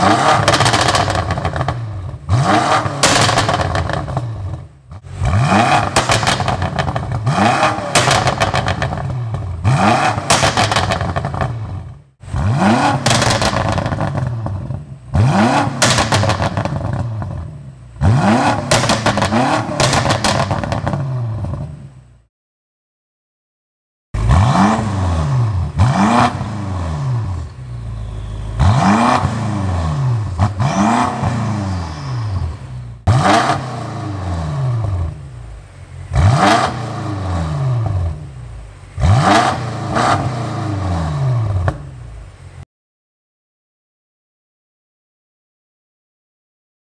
Ah! Ah!